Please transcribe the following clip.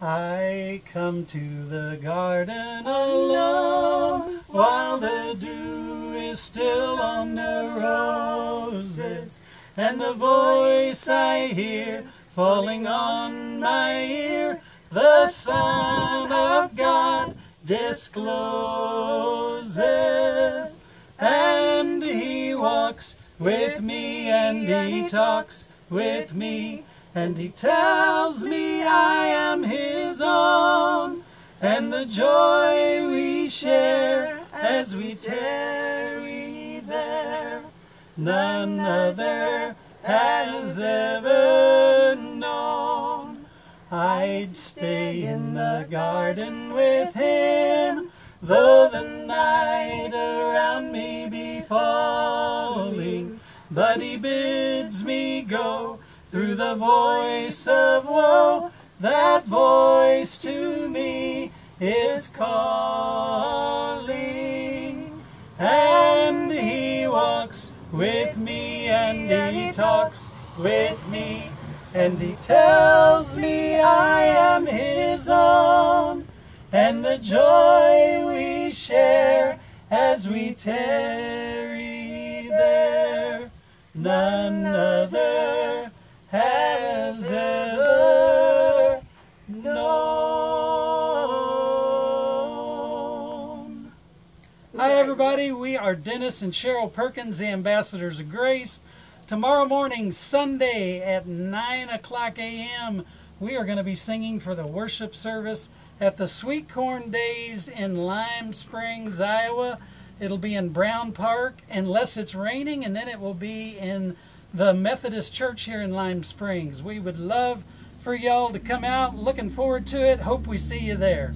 I come to the garden alone while the dew is still on the roses, and the voice I hear falling on my ear, the Son of God discloses, and he walks with me and he talks with me and he tells me I am his own, and the joy we share as we tarry there, none other has ever known. I'd stay in the garden with him, though the night around me be falling, but he bids me go through the voice of woe, that voice to me is calling. And he walks with me and he talks with me. And he tells me I am his own. And the joy we share as we tarry there. None other Hi, everybody. We are Dennis and Cheryl Perkins, the ambassadors of grace. Tomorrow morning, Sunday at 9 o'clock a.m., we are going to be singing for the worship service at the Sweet Corn Days in Lime Springs, Iowa. It'll be in Brown Park unless it's raining, and then it will be in the Methodist Church here in Lime Springs. We would love for y'all to come out. Looking forward to it. Hope we see you there.